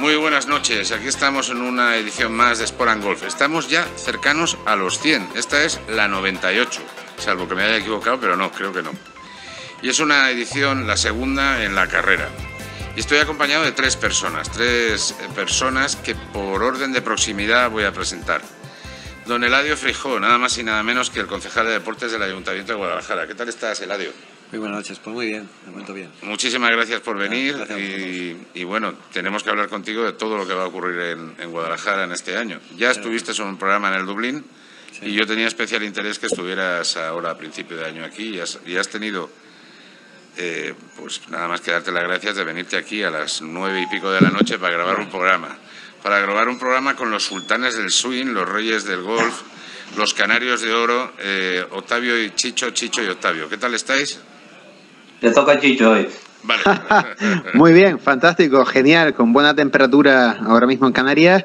Muy buenas noches, aquí estamos en una edición más de Sport and Golf. Estamos ya cercanos a los 100, esta es la 98, salvo que me haya equivocado, pero no, creo que no. Y es una edición, la segunda en la carrera. Y estoy acompañado de tres personas, tres eh, personas que por orden de proximidad voy a presentar. Don Eladio Frijó, nada más y nada menos que el concejal de deportes del Ayuntamiento de Guadalajara. ¿Qué tal estás, Eladio? Muy buenas noches, pues muy bien, me momento bien. Muchísimas gracias por venir Gracias a y, y bueno, tenemos que hablar contigo de todo lo que va a ocurrir en, en Guadalajara en este año. Ya estuviste en un programa en el Dublín Sí. y yo tenía especial interés que estuvieras ahora a principio de año aquí y has, y has tenido, eh, pues nada más que darte las gracias de venirte aquí a las nueve y pico de la noche para grabar un programa. Para grabar un programa con los sultanes del swing, los reyes del golf, los canarios de oro, eh, Octavio y Chicho, Chicho y Octavio. ¿Qué tal estáis? Le toca a Chicho hoy. Vale. Muy bien, fantástico, genial, con buena temperatura ahora mismo en Canarias.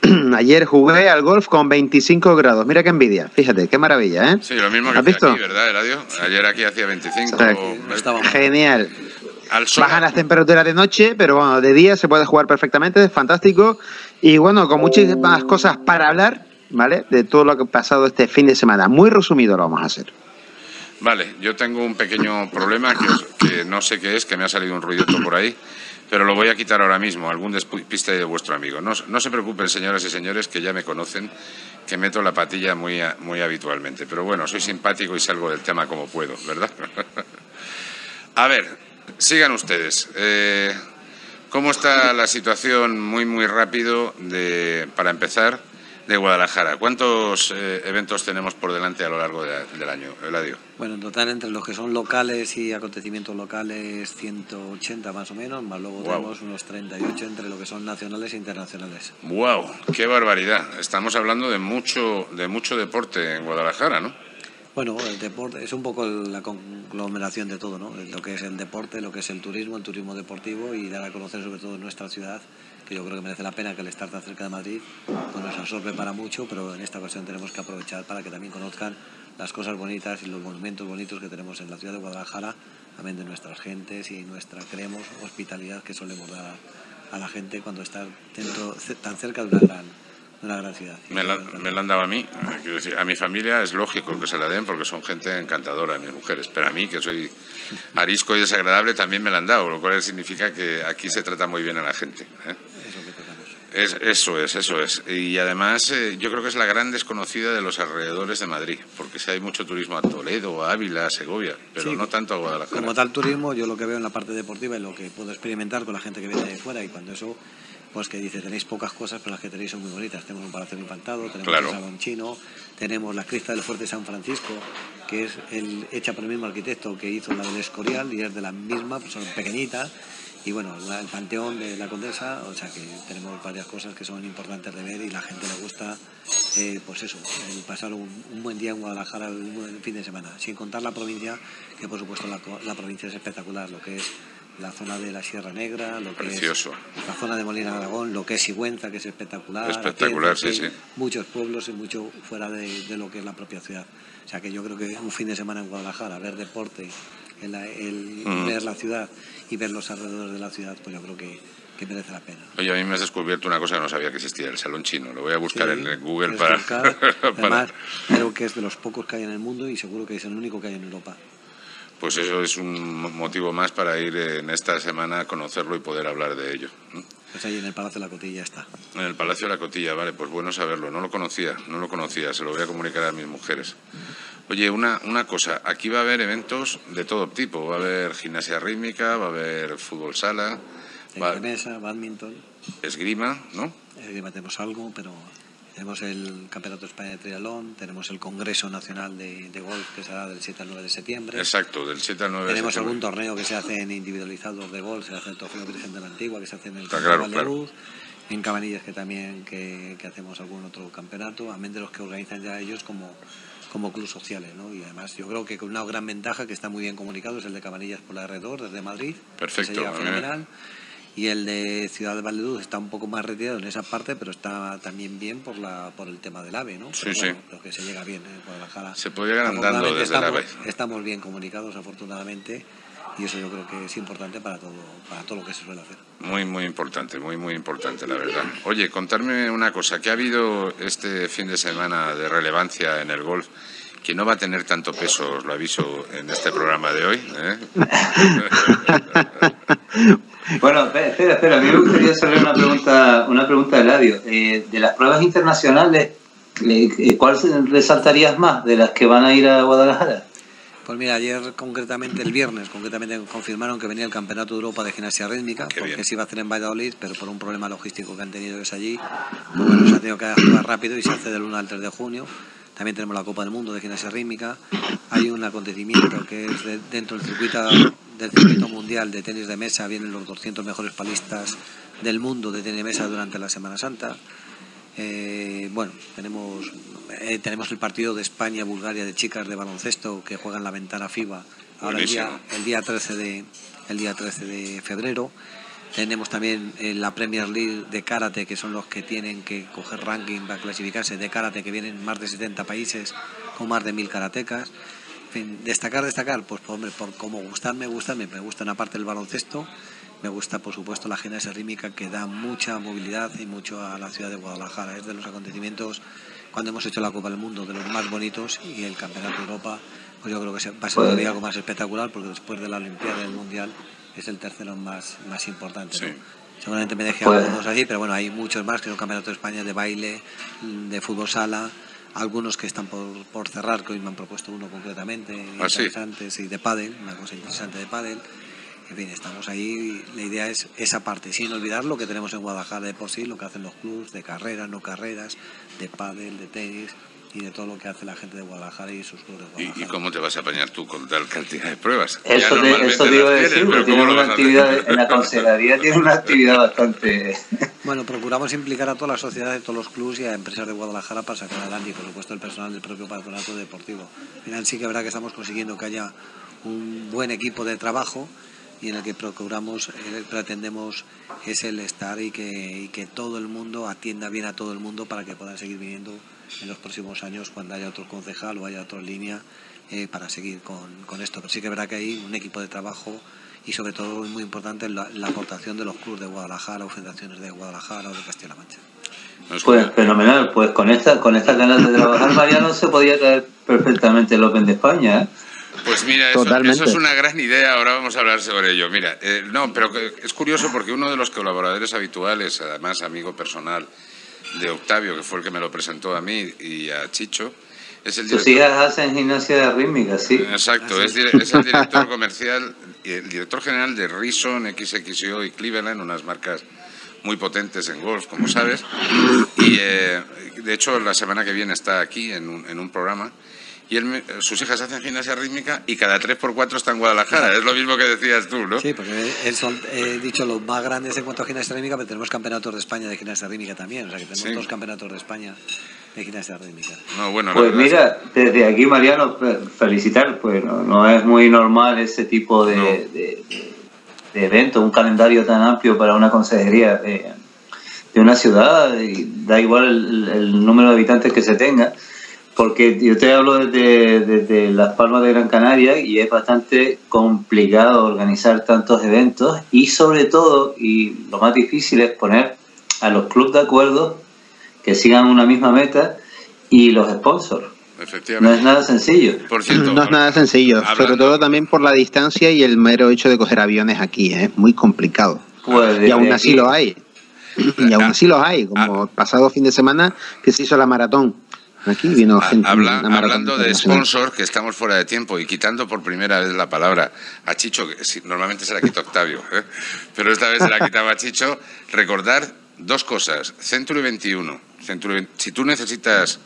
Ayer jugué al golf con 25 grados. Mira qué envidia, fíjate, qué maravilla, ¿eh? Sí, lo mismo que ¿Has visto? aquí, ¿verdad, Eladio? Ayer aquí hacía 25. O sea, o- no estaba mal. Genial. Al sol. Bajan las temperaturas de noche, pero bueno, de día se puede jugar perfectamente, es fantástico. Y bueno, con muchísimas cosas para hablar, ¿vale? De todo lo que ha pasado este fin de semana. Muy resumido lo vamos a hacer. Vale, yo tengo un pequeño problema que, os- que no sé qué es, que me ha salido un ruidoto por ahí, pero lo voy a quitar ahora mismo, algún despiste de vuestro amigo. No, no se preocupen, señoras y señores, que ya me conocen, que meto la patilla muy, muy habitualmente. Pero bueno, soy simpático y salgo del tema como puedo, ¿verdad? a ver, sigan ustedes. Eh, ¿Cómo está la situación, muy, muy rápido, de, para empezar, de Guadalajara? ¿Cuántos eh, eventos tenemos por delante a lo largo de- del año, Eladio? Bueno, en total entre los que son locales y acontecimientos locales 180 más o menos, más luego tenemos unos 38 entre lo que son nacionales e internacionales. ¡Wow! ¡Qué barbaridad! Estamos hablando de mucho, de mucho deporte en Guadalajara, ¿no? Bueno, el deporte es un poco la conglomeración de todo, ¿no? Lo que es el deporte, lo que es el turismo, el turismo deportivo y dar a conocer sobre todo nuestra ciudad, que yo creo que merece la pena que el estar tan cerca de Madrid pues nos absorbe para mucho, pero en esta ocasión tenemos que aprovechar para que también conozcan las cosas bonitas y los monumentos bonitos que tenemos en la ciudad de Guadalajara, también de nuestras gentes y nuestra, creemos, hospitalidad que solemos dar a la gente cuando está dentro, tan cerca de una gran, de una gran ciudad. Me la, me la han dado a mí. Decir, a mi familia es lógico que se la den porque son gente encantadora, mis mujeres. Pero a mí, que soy arisco y desagradable, también me la han dado, lo cual significa que aquí se trata muy bien a la gente. ¿eh? Es, eso es, eso es. Y además, eh, yo creo que es la gran desconocida de los alrededores de Madrid, porque si hay mucho turismo a Toledo, a Ávila, a Segovia, pero Sí. no tanto a Guadalajara. Como tal turismo, yo lo que veo en la parte deportiva y lo que puedo experimentar con la gente que viene de fuera y cuando eso, pues que dice, tenéis pocas cosas, pero las que tenéis son muy bonitas. Tenemos un palacio infantado, tenemos Claro. un salón chino, tenemos la crista del fuerte San Francisco, que es el, hecha por el mismo arquitecto que hizo la del Escorial y es de la misma, pues son pequeñitas. Y bueno, el panteón de la condesa, o sea que tenemos varias cosas que son importantes de ver y la gente le gusta, eh, pues eso, el pasar un, un buen día en Guadalajara, un buen fin de semana. Sin contar la provincia, que por supuesto la, la provincia es espectacular, lo que es la zona de la Sierra Negra, lo que Precioso. es la zona de Molina Aragón, lo que es Sigüenza, que es espectacular. Espectacular, sí, sí. Muchos pueblos y mucho fuera de, de lo que es la propia ciudad. O sea que yo creo que un fin de semana en Guadalajara, ver deporte, el, el Mm. ver la ciudad y ver los alrededores de la ciudad, pues yo creo que, que merece la pena. Oye, a mí me has descubierto una cosa que no sabía que existía, el salón chino. Lo voy a buscar Sí, en Google para... buscar. para- Además, creo que es de los pocos que hay en el mundo y seguro que es el único que hay en Europa. Pues eso es un motivo más para ir en esta semana a conocerlo y poder hablar de ello. Pues ahí en el Palacio de la Cotilla está. En el Palacio de la Cotilla, vale, pues bueno saberlo. No lo conocía, no lo conocía, se lo voy a comunicar a mis mujeres. Oye, una, una cosa, aquí va a haber eventos de todo tipo. Va a haber gimnasia rítmica, va a haber fútbol sala, va, de mesa, badminton, esgrima, ¿no? esgrima tenemos algo, pero tenemos el Campeonato de España de Triatlón, tenemos el Congreso Nacional de, de Golf que será del 7 al 9 de septiembre. Exacto, del 7 al 9 de Tenemos septiembre. algún torneo que se hace en individualizados de golf, se hace el Trofeo Virgen de la Antigua, que se hace en el Está claro, de claro. Valladolid, en Cabanillas que también que, que hacemos algún otro campeonato, amén de los que organizan ya ellos como, como clubes sociales. ¿no? Y además yo creo que con una gran ventaja que está muy bien comunicado es el de Cabanillas por la R2 desde Madrid. Perfecto, fenomenal. Y el de Ciudad de Valledupar está un poco más retirado en esa parte, pero está también bien por la por el tema del AVE, ¿no? Sí, Pero sí. bueno, Lo que se llega bien en Guadalajara. Se puede llegar andando desde estamos, AVE. Estamos bien comunicados, afortunadamente. Y eso yo creo que es importante para todo, para todo lo que se suele hacer. Muy, muy importante, muy, muy importante, la verdad. Oye, contarme una cosa, ¿qué ha habido este fin de semana de relevancia en el golf? que no va a tener tanto peso, os lo aviso, en este programa de hoy. ¿eh? bueno, espera, espera, a mí me gustaría hacerle una pregunta, una pregunta a Eladio. Eh, de las pruebas internacionales, eh, ¿cuál resaltarías más de las que van a ir a Guadalajara? Pues mira, ayer concretamente, el viernes, concretamente confirmaron que venía el Campeonato de Europa de Gimnasia Rítmica, porque se iba a hacer en Valladolid, pero por un problema logístico que han tenido es allí, pues bueno, se ha tenido que actuar rápido y se hace del 1 al 3 de junio. También tenemos la Copa del Mundo de Gimnasia Rítmica. Hay un acontecimiento que es dentro del circuito, del circuito mundial de tenis de mesa. Vienen los 200 mejores palistas del mundo de tenis de mesa durante la Semana Santa. Eh, bueno, tenemos, eh, tenemos el partido de España-Bulgaria de chicas de baloncesto que juegan la ventana FIBA ahora el día, el día, 13 de, el día 13 de febrero. Tenemos también eh, la Premier League de karate, que son los que tienen que coger ranking para clasificarse de karate, que vienen más de 70 países con más de mil karatecas. En fin, destacar, destacar, pues hombre, por como gustarme, gustarme, me gusta una parte del baloncesto, me gusta, por supuesto, la gimnasia rítmica que da mucha movilidad y mucho a la ciudad de Guadalajara. Es de los acontecimientos, cuando hemos hecho la Copa del Mundo, de los más bonitos y el Campeonato de Europa, pues yo creo que va a ser todavía algo más espectacular porque después de la Olimpiada del Mundial es el tercero más, más importante. Seguramente me dejé pues, algunos así, pero bueno, hay muchos más que son campeonatos de España de baile, de fútbol sala, algunos que están por, por cerrar, que hoy me han propuesto uno concretamente, ¿Ah, interesantes, y de pádel, una cosa interesante de pádel. En fin, estamos ahí. La idea es esa parte, sin olvidar lo que tenemos en Guadalajara de por sí, lo que hacen los clubs de carreras, no carreras, de pádel, de tenis y de todo lo que hace la gente de Guadalajara y sus clubes de Guadalajara. ¿Y, cómo te vas a apañar tú con tal cantidad de pruebas? Eso, te, eso iba a decir, tiene una actividad, en la consejería tiene una actividad bastante... Bueno, procuramos implicar a toda la sociedad, a todos los clubes y a empresas de Guadalajara para sacar adelante y por supuesto el personal del propio patronato deportivo. Al final sí que verá que estamos consiguiendo que haya un buen equipo de trabajo y en el que procuramos, eh, pretendemos es el estar y que, y que todo el mundo atienda bien a todo el mundo para que puedan seguir viniendo en los próximos años cuando haya otro concejal o haya otra línea eh, para seguir con, con, esto. Pero sí que verá que hay un equipo de trabajo y sobre todo muy importante la, la aportación de los clubes de Guadalajara o federaciones de Guadalajara o de Castilla-La Mancha. Pues fenomenal, pues con esta con estas ganas de trabajar Mariano se podía caer perfectamente el Open de España. ¿eh? Pues mira, eso, es una gran idea, ahora vamos a hablar sobre ello. Mira, eh, no, pero es curioso porque uno de los colaboradores habituales, además amigo personal de Octavio, que fue el que me lo presentó a mí y a Chicho, es el director... Tus hijas hacen gimnasia rítmica, sí. Exacto, es, es, el director comercial y el director general de Rison, XXO y Cleveland, unas marcas muy potentes en golf, como sabes. Y eh, de hecho, la semana que viene está aquí en un, en un programa y él, sus hijas hacen gimnasia rítmica y cada 3 por 4 está en Guadalajara. Es lo mismo que decías tú, ¿no? Sí, porque él son, he dicho, los más grandes en cuanto a gimnasia rítmica, pero tenemos campeonatos de España de gimnasia rítmica también. O sea, que tenemos dos campeonatos de España de gimnasia rítmica. No, bueno, pues mira, desde aquí, Mariano, felicitar. Pues no, es muy normal ese tipo de, de, de, evento, un calendario tan amplio para una consejería de, una ciudad, y da igual el, el número de habitantes que se tenga porque yo te hablo desde, desde, Las Palmas de Gran Canaria y es bastante complicado organizar tantos eventos y sobre todo, y lo más difícil es poner a los clubes de acuerdo que sigan una misma meta y los sponsors. No es nada sencillo. Por cierto, no es nada sencillo, sobre todo también por la distancia y el mero hecho de coger aviones aquí, ¿eh? es muy complicado. Pues y aún así lo hay. Y aún así los hay, como ah. pasado fin de semana que se hizo la maratón Aquí vino gente. hablando de sponsor, que estamos fuera de tiempo y quitando por primera vez la palabra a Chicho, que normalmente se la quita Octavio, ¿eh? pero esta vez se la quitaba a Chicho, recordar dos cosas. Century 21. si tú necesitas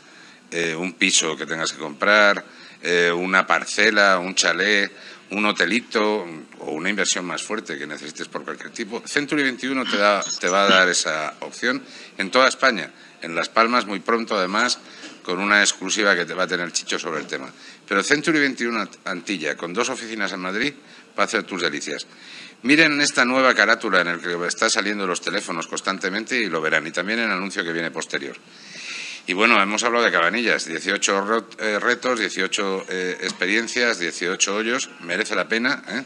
eh, un piso que tengas que comprar, eh, una parcela, un chalet, un hotelito o una inversión más fuerte que necesites por cualquier tipo, Century 21 te, da, te va a dar esa opción en toda España. En Las Palmas muy pronto además con una exclusiva que va a tener Chicho sobre el tema. Pero Century 21 Antilla, con dos oficinas en Madrid, va a hacer tus delicias. Miren esta nueva carátula en el que está saliendo los teléfonos constantemente y lo verán. Y también el anuncio que viene posterior. Y bueno, hemos hablado de cabanillas, 18 eh, retos, 18 eh, experiencias, 18 hoyos, merece la pena. ¿eh?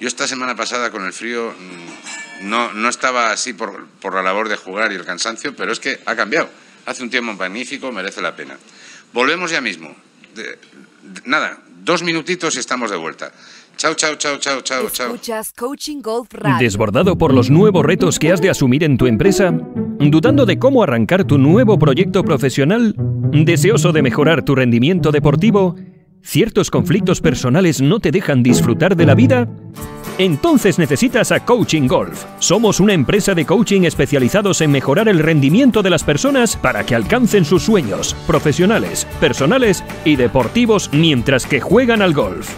Yo esta semana pasada con el frío mm, no, no estaba así por la labor de jugar y el cansancio, pero es que ha cambiado. Hace un tiempo magnífico, merece la pena. Volvemos ya mismo. nada, dos minutitos y estamos de vuelta. Chao, chao, chao, chao, chao, Escuchas Coaching Golf Radio. ¿Desbordado por los nuevos retos que has de asumir en tu empresa? ¿Dudando de cómo arrancar tu nuevo proyecto profesional? ¿Deseoso de mejorar tu rendimiento deportivo? ¿Ciertos conflictos personales no te dejan disfrutar de la vida? Entonces necesitas a Coaching Golf. Somos una empresa de coaching especializados en mejorar el rendimiento de las personas para que alcancen sus sueños, profesionales, personales y deportivos mientras que juegan al golf.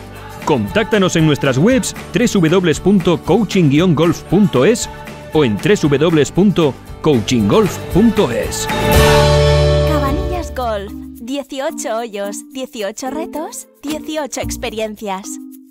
Contáctanos en nuestras webs www.coaching-golf.es o en www.coachinggolf.es. Cabanillas Golf. 18 hoyos, 18 retos, 18 experiencias.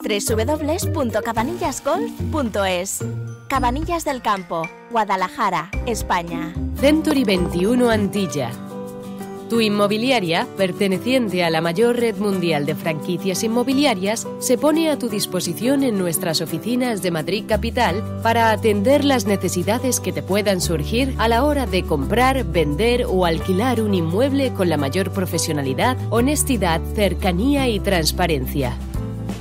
www.cabanillasgolf.es Cabanillas del Campo, Guadalajara, España. Century 21 Antilla. Tu inmobiliaria, perteneciente a la mayor red mundial de franquicias inmobiliarias, se pone a tu disposición en nuestras oficinas de Madrid Capital para atender las necesidades que te puedan surgir a la hora de comprar, vender o alquilar un inmueble con la mayor profesionalidad, honestidad, cercanía y transparencia.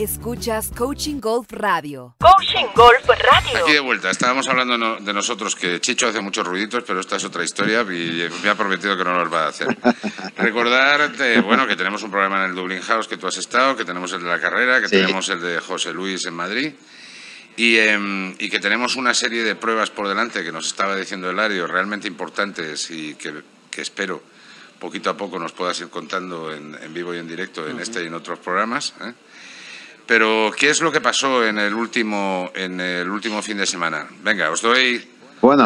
Escuchas Coaching Golf Radio. Coaching Golf Radio. Aquí de vuelta. Estábamos hablando de nosotros que Chicho hace muchos ruiditos, pero esta es otra historia y me ha prometido que no los va a hacer. Recordarte, bueno, que tenemos un programa en el Dublin House que tú has estado, que tenemos el de la carrera, que tenemos el de José Luis en Madrid. Y, em, y, que tenemos una serie de pruebas por delante que nos estaba diciendo Elario, realmente importantes y que, que espero poquito a poco nos puedas ir contando en, en vivo y en directo en este y en otros programas. ¿eh? Pero, ¿qué es lo que pasó en el último, en el último fin de semana? Venga, os doy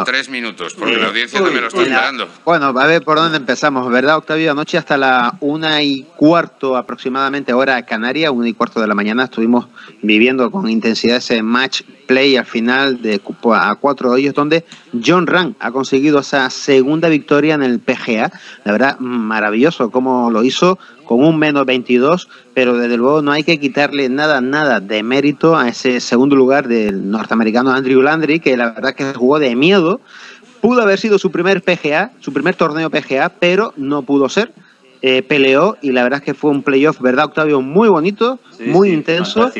tres minutos, porque la audiencia me lo está esperando. Bueno, a ver por dónde empezamos, ¿verdad, Octavio? Anoche hasta la una y cuarto aproximadamente, hora Canaria, una y cuarto de la mañana, estuvimos viviendo con intensidad ese match play al final de a cuatro hoyos, donde John Rand ha conseguido esa segunda victoria en el PGA. La verdad, maravilloso cómo lo hizo con un menos 22, pero desde luego no hay que quitarle nada, nada de mérito a ese segundo lugar del norteamericano Andrew Landry, que la verdad que jugó de miedo. Pudo haber sido su primer PGA, su primer torneo PGA, pero no pudo ser. Eh, peleó y la verdad es que fue un playoff, ¿verdad, Octavio? Muy bonito, muy intenso,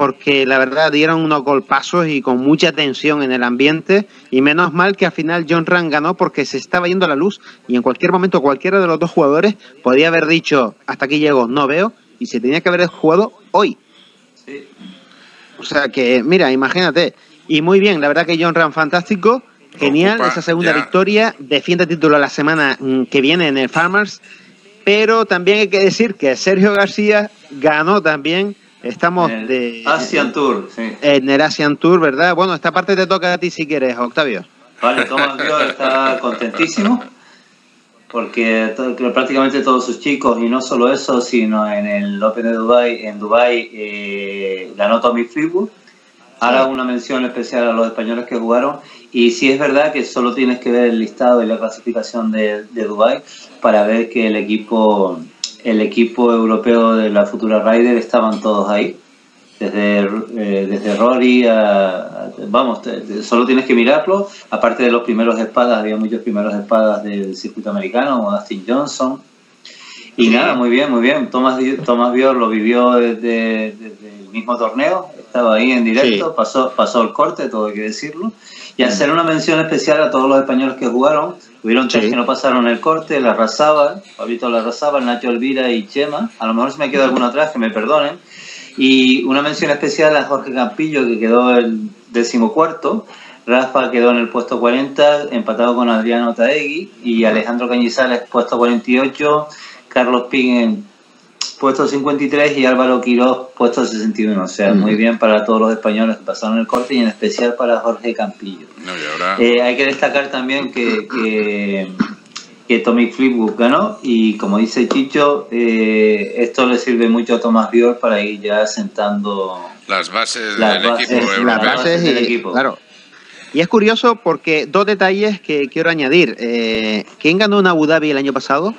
porque la verdad dieron unos golpazos y con mucha tensión en el ambiente. Y menos mal que al final John Rand ganó porque se estaba yendo a la luz y en cualquier momento cualquiera de los dos jugadores podía haber dicho hasta aquí llego, no veo, y se tenía que haber jugado hoy. O sea que, mira, imagínate. Y muy bien, la verdad que John Rand fantástico. Genial, esa segunda victoria. Defiende título la semana mm, que viene en el Farmers pero también hay que decir que Sergio García ganó también. Estamos de Asian Tour, sí. En el Asian Tour, ¿verdad? Bueno, esta parte te toca a ti si quieres, Octavio. Vale, Tomás Dios está contentísimo porque prácticamente todos sus chicos, y no solo eso, sino en el Open de Dubai, en Dubai eh, ganó Tommy Fleetwood. Ahora una mención especial a los españoles que jugaron. Y sí es verdad que solo tienes que ver el listado y la clasificación de, de Dubai para ver que el equipo, el equipo europeo de la futura Ryder estaban todos ahí. Desde, eh, desde Rory a, Vamos, solo tienes que mirarlo. Aparte de los primeros espadas, había muchos primeros espadas del circuito americano, como Dustin Johnson. Y nada, muy bien, muy bien. Thomas, Thomas Bior lo vivió desde, el mismo torneo, estaba ahí en directo, pasó, pasó el corte, todo hay que decirlo. Y hacer una mención especial a todos los españoles que jugaron, Hubieron tres que no pasaron el corte, la Razaba, Pablito la Razaba, Nacho Elvira y Chema. A lo mejor se me quedado alguno atrás, que me perdonen. Y una mención especial a Jorge Campillo, que quedó el decimocuarto. Rafa quedó en el puesto 40, empatado con Adriano Taegui. Y Alejandro Cañizales, puesto 48. Carlos Ping puesto 53 y Álvaro Quiroz puesto 61. O sea, muy bien para todos los españoles que pasaron el corte y en especial para Jorge Campillo. Eh, hay que destacar también que, que, Tommy Fleetwood ganó y como dice Chicho, eh, esto le sirve mucho a Tomás Bior para ir ya sentando las bases del equipo. Las bases del equipo. Claro. Y es curioso porque dos detalles que quiero añadir. Eh, ¿Quién ganó en Abu Dhabi el año pasado?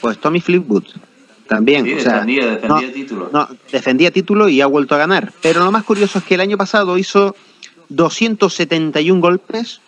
Pues Tommy Fleetwood también. defendía, título. No, defendía título y ha vuelto a ganar. Pero lo más curioso es que el año pasado hizo 271 golpes,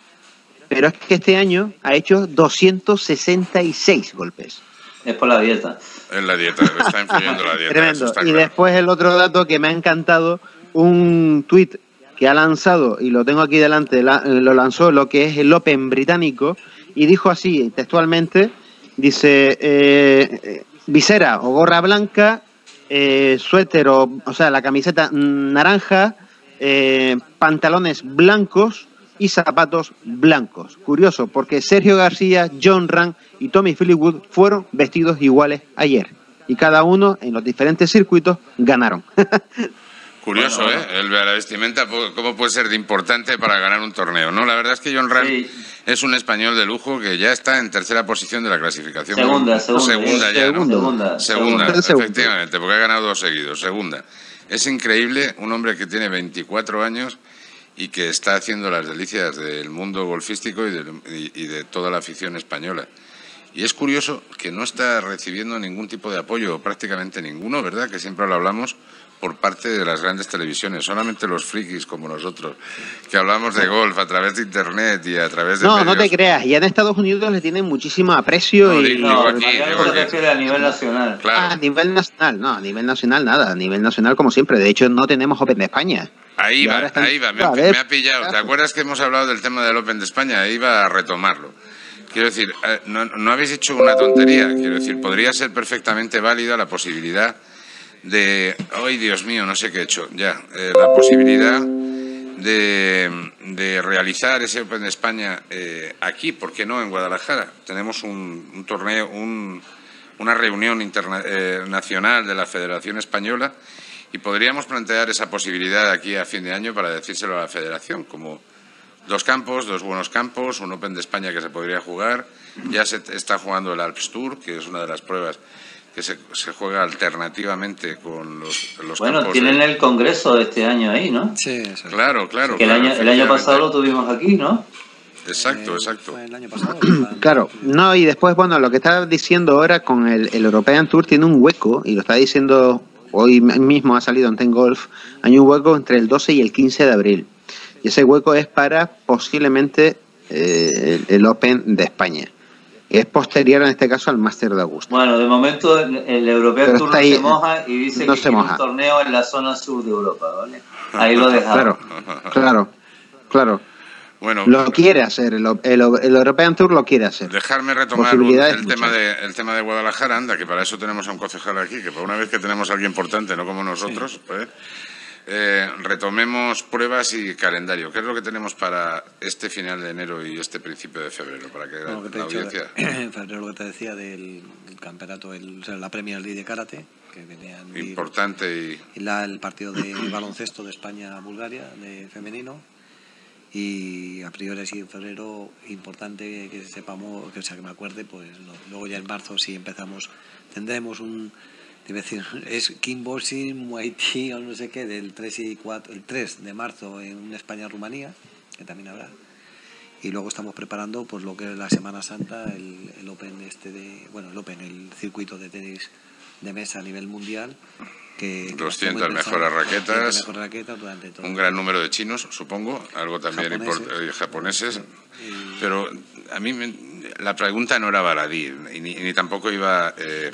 pero es que este año ha hecho 266 golpes. Es por la dieta. Es la dieta, le está influyendo la dieta. Tremendo. y después el otro dato que me ha encantado, un tuit que ha lanzado, y lo tengo aquí delante, lo lanzó lo que es el Open británico, y dijo así, textualmente, dice, eh, visera o gorra blanca, eh, suéter o, o sea, la camiseta naranja, eh, pantalones blancos y zapatos blancos. Curioso, porque Sergio García, John Rand y Tommy Philipwood fueron vestidos iguales ayer. Y cada uno en los diferentes circuitos ganaron. Curioso, ¿eh? El, la vestimenta, ¿cómo puede ser de importante para ganar un torneo? No, la verdad es que John Ram es un español de lujo que ya está en tercera posición de la clasificación. Segunda, segunda. Segunda ya, segunda, segunda, efectivamente, porque ha ganado dos seguidos. Segunda. Es increíble un hombre que tiene 24 años y que está haciendo las delicias del mundo golfístico y de, y de toda la afición española. Y es curioso que no está recibiendo ningún tipo de apoyo, prácticamente ninguno, ¿verdad? Que siempre lo hablamos por parte de las grandes televisiones, solamente los frikis como nosotros, que hablamos de golf a través de internet y a través de No, no te creas, ya en Estados Unidos le tienen muchísimo aprecio no, y... No, aquí, a nivel nacional. Ah, a nivel nacional, no, a nivel nacional nada, a nivel nacional como siempre, de hecho no tenemos Open de España. Ahí va, ahí va, me, ha pillado. ¿Te acuerdas que hemos hablado del tema del Open de España? Ahí va a retomarlo. Quiero decir, eh, no, no habéis hecho una tontería, quiero decir, podría ser perfectamente válida la posibilidad de, ay Dios mío, no sé qué he hecho, ya, eh, la posibilidad de, de, realizar ese Open de España eh, aquí, ¿por qué no en Guadalajara? Tenemos un, torneo, un, una reunión internacional eh, de la Federación Española y podríamos plantear esa posibilidad aquí a fin de año para decírselo a la Federación, como dos campos, dos buenos campos, un Open de España que se podría jugar, ya se está jugando el Alps Tour, que es una de las pruebas que se, se juega alternativamente con los, los bueno, tienen el congreso de este año ahí, ¿no? Sí, claro, claro. el, año, el año pasado lo tuvimos aquí, ¿no? Exacto, eh, exacto. el año pasado. claro, no, y después, bueno, lo que está diciendo ahora con el, el, European Tour tiene un hueco, y lo está diciendo hoy mismo, ha salido en Ten Golf, hay un hueco entre el 12 y el 15 de abril. Y ese hueco es para posiblemente eh, el Open de España es posterior en este caso al Máster de Augusta. Bueno, de momento el, Europeo Tour no se moja y dice que es un torneo en la zona sur de Europa, ¿vale? Ahí lo dejamos. Claro, claro, claro. Bueno, lo quiere hacer, el, el, European Tour lo quiere hacer. Dejarme retomar el tema, de, el tema de Guadalajara, anda, que para eso tenemos a un concejal aquí, que por una vez que tenemos a alguien importante, no como nosotros, pues, eh, retomemos pruebas y calendario. ¿Qué es lo que tenemos para este final de enero y este principio de febrero? Para que, la audiencia... en febrero lo que te decía del campeonato, el, la Premier League de Karate, que Importante y... la, el partido de baloncesto de España-Bulgaria, de femenino. Y a priori sí en febrero importante que sepamos, que, sea, que me acuerde, pues luego ya en marzo si empezamos, tendremos un decir, es kickboxing, Muay Thai o no sé qué, del 3 y 4, el 3 de marzo en España-Rumanía, que también habrá. Y luego estamos preparando pues lo que es la Semana Santa, el, el Open este de, bueno, el Open, el circuito de tenis de mesa a nivel mundial. Que, 200 mejores raquetas, un gran número de chinos, supongo, algo también japoneses, japoneses pero a mí la pregunta no era baladí, ni, ni tampoco iba eh,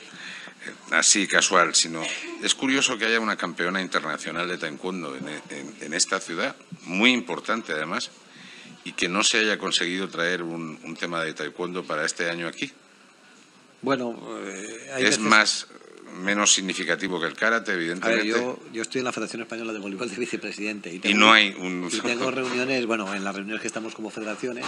así casual, sino es curioso que haya una campeona internacional de taekwondo en, esta ciudad, muy importante además, y que no se haya conseguido traer un, tema de taekwondo para este año aquí? Bueno, eh, es más menos significativo que el karate, evidentemente. yo, estoy en la Federación Española de Voleibol de vicepresidente. Y, no hay un... Y tengo reuniones, bueno, en las reuniones que estamos como federaciones,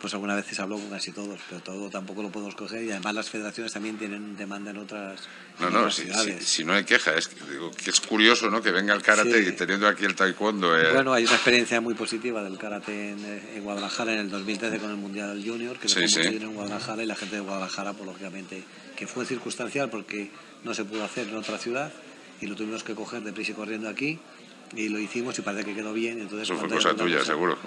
pues algunas veces hablo con casi todos, pero todo tampoco lo podemos coger y además las federaciones también tienen demanda en otras. No, no, si, no hay queja, es que, digo, que es curioso ¿no? que venga el karate y teniendo aquí el taekwondo. Eh. Bueno, hay una experiencia muy positiva del karate en, Guadalajara en el 2013 con el Mundial Junior, que se sí, en Guadalajara y la gente de Guadalajara, pues lógicamente, que fue circunstancial porque no se pudo hacer en otra ciudad y lo tuvimos que coger de prisa y corriendo aquí y lo hicimos y parece que quedó bien. Entonces, Eso fue cosa tuya, seguro.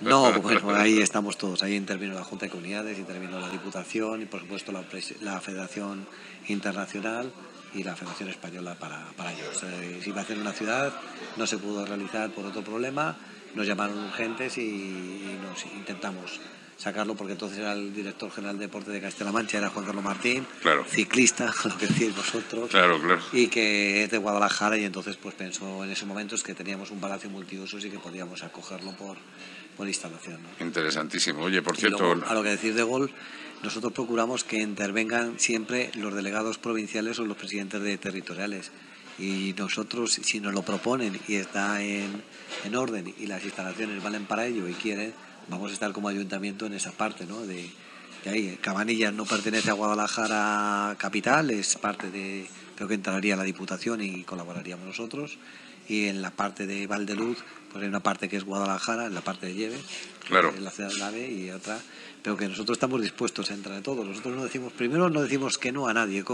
No, pues, ahí estamos todos. Ahí intervino la Junta de Comunidades, intervino la Diputación y, por supuesto, la, la Federación Internacional y la Federación Española para, para ellos. Eh, se iba a hacer una ciudad, no se pudo realizar por otro problema, nos llamaron urgentes y nos intentamos sacarlo porque entonces era el director general de deporte de Castilla-La era Juan Carlos Martín, ciclista, lo que decís vosotros, y que es de Guadalajara y entonces pues pensó en ese momento que teníamos un palacio multiusos y que podíamos acogerlo por, por instalación. Interesantísimo. Oye, por cierto... a lo que decir de gol, nosotros procuramos que intervengan siempre los delegados provinciales o los presidentes de territoriales y nosotros si nos lo proponen y está en, en orden y las instalaciones valen para ello y quieren vamos a estar como ayuntamiento en esa parte, ¿no? De, ahí. Cabanillas no pertenece a Guadalajara capital, es parte de, creo que entraría la Diputación y colaboraríamos nosotros. Y en la parte de Valdeluz, pues hay una parte que es Guadalajara, en la parte de Lleve, claro. en la ciudad de Nave, y otra pero que nosotros estamos dispuestos a entrar en todo. Nosotros no decimos, primero no decimos que no a nadie,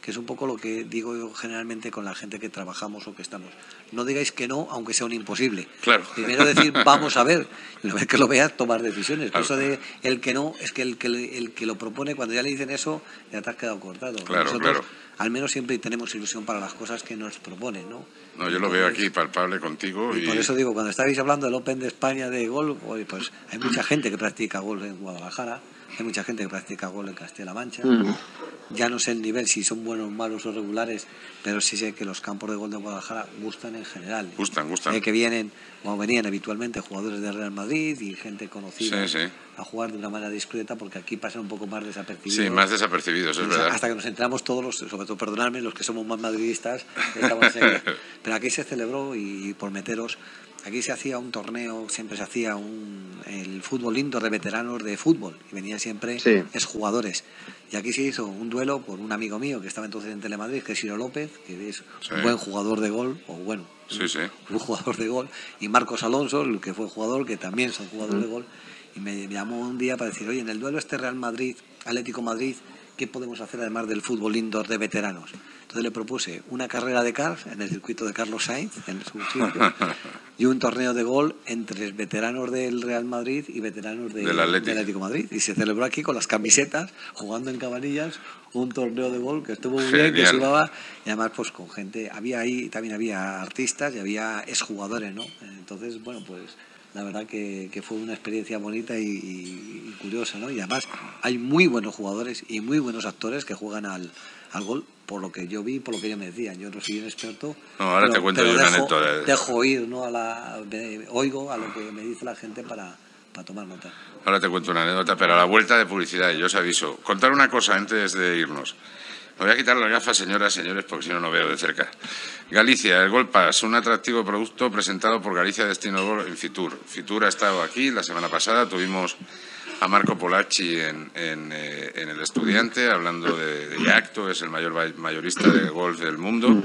que es un poco lo que digo yo generalmente con la gente que trabajamos o que estamos. No digáis que no, aunque sea un imposible. Claro. Primero decir, vamos a ver, y una vez que lo veas, tomar decisiones. Eso de el que no, es que el que, el que lo propone, cuando ya le dicen eso, ya te has quedado cortado. Claro, claro al menos siempre tenemos ilusión para las cosas que nos proponen, ¿no? No, yo lo veo aquí palpable contigo. Y, por eso digo, cuando estáis hablando del Open de España de golf, pues hay mucha gente que practica golf en Guadalajara, hay mucha gente que practica golf en Castilla-La Mancha. Mm. Ya no sé el nivel, si son buenos, malos o regulares, pero sí sé que los campos de golf de Guadalajara gustan en general. Gustan, gustan. que vienen, como venían habitualmente, jugadores de Real Madrid y gente conocida a jugar de una manera discreta, porque aquí pasan un poco más desapercibidos. Sí, más desapercibidos, es verdad. Hasta que nos entramos todos los, sobre todo, perdonadme, los que somos más madridistas, pero aquí se celebró y por meteros Aquí se hacía un torneo, siempre se hacía un, el fútbol lindo de veteranos de fútbol y venían siempre es jugadores. Y aquí se hizo un duelo por un amigo mío que estaba entonces en Telemadrid, que es Ciro López, que es un buen jugador de gol, o bueno, un, jugador de gol, y Marcos Alonso, el que fue jugador, que también son jugadores de gol, y me llamó un día para decir, oye, en el duelo este Real Madrid, Atlético Madrid, ¿qué podemos hacer además del fútbol indoor de veteranos? Entonces le propuse una carrera de cars en el circuito de Carlos Sainz, en su sitio, y un torneo de gol entre veteranos del Real Madrid y veteranos del, Atlético. Madrid. Y se celebró aquí con las camisetas, jugando en cabanillas, un torneo de gol que estuvo muy bien, que se llevaba, y además pues con gente, había ahí, también había artistas y había exjugadores, ¿no? Entonces, bueno, pues la verdad que, fue una experiencia bonita y, curiosa, ¿no? Y además hay muy buenos jugadores y muy buenos actores que juegan al, al gol, por lo que yo vi, por lo que ellos me decían. Yo no soy un experto. No, ahora te cuento yo una anécdota. Dejo oír, ¿no? A la, oigo a lo que me dice la gente para, para tomar nota. Ahora te cuento una anécdota, pero a la vuelta de publicidad, yo os aviso. Contar una cosa antes de irnos. Me voy a quitar las gafas, señoras, señores, porque si no, no veo de cerca. Galicia, el Golpas, un atractivo producto presentado por Galicia Destino Gol en Fitur. Fitur ha estado aquí la semana pasada, tuvimos a Marco Polacci en, eh, el Estudiante, hablando de, de es el mayor mayorista de golf del mundo,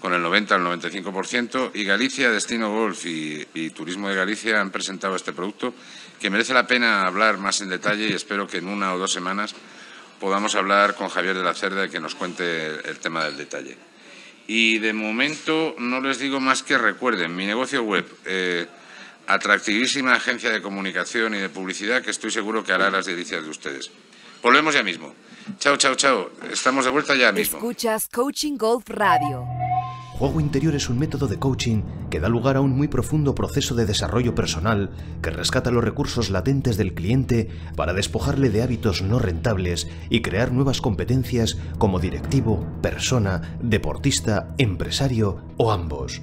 con el 90 al 95%, y Galicia Destino Golf y, y Turismo de Galicia han presentado este producto que merece la pena hablar más en detalle y espero que en una o dos semanas podamos hablar con Javier de la Cerda y que nos cuente el, tema del detalle. Y de momento no les digo más que recuerden mi negocio web, eh, atractivísima agencia de comunicación y de publicidad que estoy seguro que hará las delicias de ustedes. Volvemos ya mismo. Chao, chao, chao. Estamos de vuelta ya mismo. Escuchas Coaching Golf Radio. Juego Interior es un método de coaching que da lugar a un muy profundo proceso de desarrollo personal que rescata los recursos latentes del cliente para despojarle de hábitos no rentables y crear nuevas competencias como directivo, persona, deportista, empresario o ambos.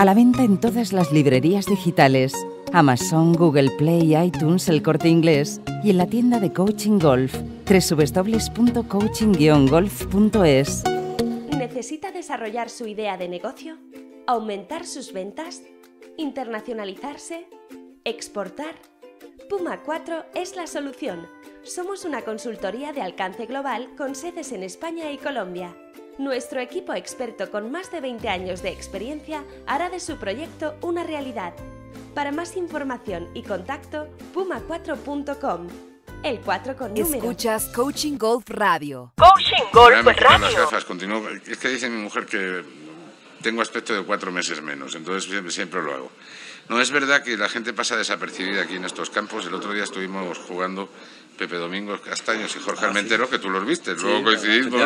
A la venta en todas las librerías digitales Amazon, Google Play, iTunes, El Corte Inglés y en la tienda de Coaching Golf www.coaching-golf.es. ¿Necesita desarrollar su idea de negocio? ¿Aumentar sus ventas? ¿Internacionalizarse? ¿Exportar? Puma 4 es la solución. Somos una consultoría de alcance global con sedes en España y Colombia. Nuestro equipo experto con más de 20 años de experiencia hará de su proyecto una realidad para más información y contacto, puma4.com. El 4 con número. Escuchas Coaching Golf Radio. Coaching Golf Radio. Las gafas, continúo. Es que dice mi mujer que tengo aspecto de cuatro meses menos, entonces siempre, lo hago. No es verdad que la gente pasa desapercibida aquí en estos campos. El otro día estuvimos jugando Pepe Domingo Castaños y Jorge ah, Almentero, que tú los viste. Luego coincidimos,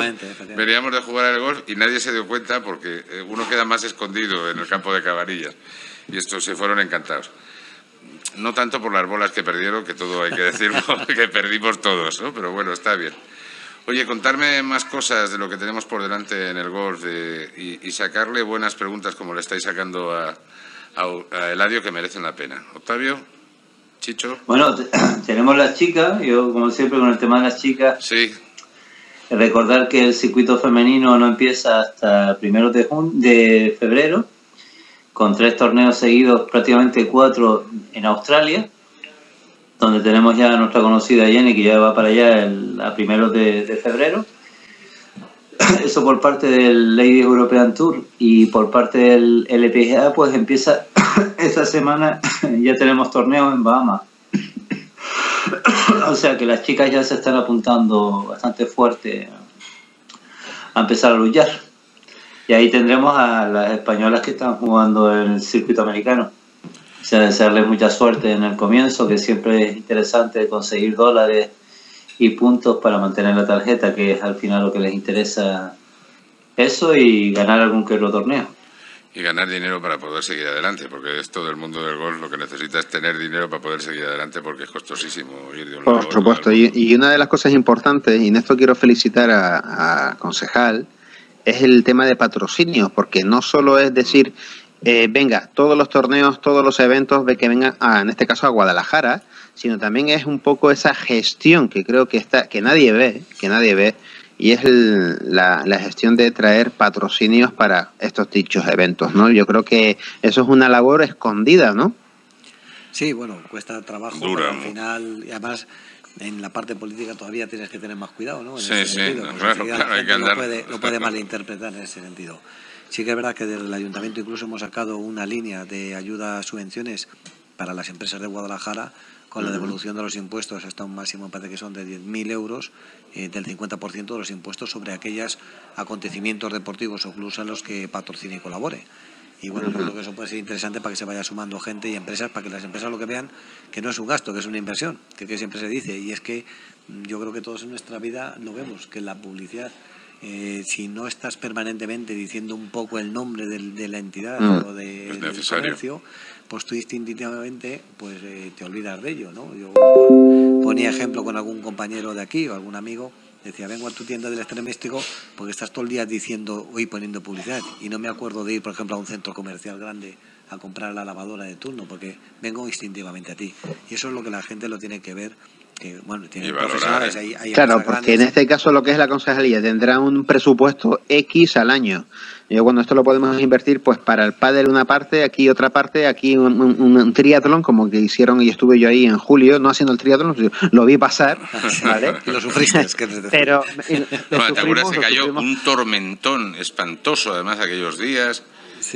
veníamos de jugar al golf y nadie se dio cuenta porque eh, uno queda más escondido en el campo de cabarillas y estos se fueron encantados. No tanto por las bolas que perdieron, que todo hay que decirlo, que perdimos todos, ¿no? pero bueno, está bien. Oye, contarme más cosas de lo que tenemos por delante en el golf y, sacarle buenas preguntas como le estáis sacando a, a, Eladio que merecen la pena. Octavio, Chicho. Bueno, tenemos las chicas, yo como siempre con el tema de las chicas. Sí. Recordar que el circuito femenino no empieza hasta primero de, de febrero con tres torneos seguidos, prácticamente cuatro en Australia, donde tenemos ya a nuestra conocida Jenny, que ya va para allá el, a primeros de, febrero. Eso por parte del Lady European Tour y por parte del LPGA, pues empieza esta semana, ya tenemos torneos en Bahamas. o sea que las chicas ya se están apuntando bastante fuerte a empezar a luchar. Y ahí tendremos a las españolas que están jugando en el circuito americano. O sea, desearles mucha suerte en el comienzo, que siempre es interesante conseguir dólares y puntos para mantener la tarjeta, que es al final lo que les interesa eso y ganar algún que otro torneo. Y ganar dinero para poder seguir adelante, porque es todo el mundo del golf lo que necesita es tener dinero para poder seguir adelante, porque es costosísimo ir de un Por supuesto, y, una de las cosas importantes, y en esto quiero felicitar a, a Concejal, es el tema de patrocinio, porque no solo es decir, eh, venga, todos los torneos, todos los eventos, ve que vengan, a, en este caso a Guadalajara, sino también es un poco esa gestión que creo que está, que nadie ve, que nadie ve, y es la, la, gestión de traer patrocinios para estos dichos eventos, ¿no? Yo creo que eso es una labor escondida, ¿no? Sí, bueno, cuesta trabajo, pero al final, y además en la parte política todavía tienes que tener más cuidado, ¿no? sí, sí, claro, hay que andar. Lo puede, malinterpretar en ese sentido. Sí que es verdad que del ayuntamiento incluso hemos sacado una línea de ayuda a subvenciones para las empresas de Guadalajara con la devolución de los impuestos hasta un máximo, parece que son de 10.000 euros, eh, del 50% de los impuestos sobre aquellos acontecimientos deportivos o clubes en los que patrocine y colabore. Y bueno, yo creo que eso puede ser interesante para que se vaya sumando gente y empresas, para que las empresas lo que vean que no es un gasto, que es una inversión, que, siempre se dice. Y es que mm, yo creo que todos en nuestra vida lo vemos, que la publicidad, eh, si no estás permanentemente diciendo un poco el nombre de, la entidad mm. o de, del comercio, pues tú instintivamente pues, eh, te olvidas de ello. ¿no? Yo ponía ejemplo con algún compañero de aquí o algún amigo Decía, vengo a tu tienda del extremístico porque estás todo el día diciendo y poniendo publicidad. Y no me acuerdo de ir, por ejemplo, a un centro comercial grande a comprar la lavadora de turno porque vengo instintivamente a ti. Y eso es lo que la gente lo tiene que ver bueno, tienen profesionales ahí. claro, porque en este caso lo que es la concejalía tendrá un presupuesto X al año. Yo cuando esto lo podemos invertir pues para el pádel una parte, aquí otra parte, aquí un, triatlón como que hicieron y estuve yo ahí en julio, no haciendo el triatlón, lo vi pasar, ¿vale? lo sufriste, que Pero ¿te acuerdas que cayó un tormentón espantoso además aquellos días?